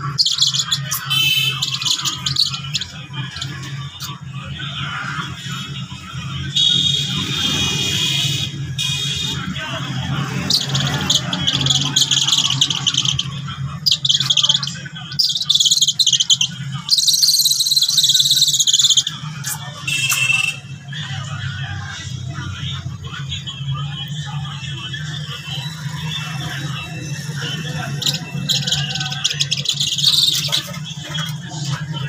Thank you.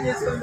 Gracias.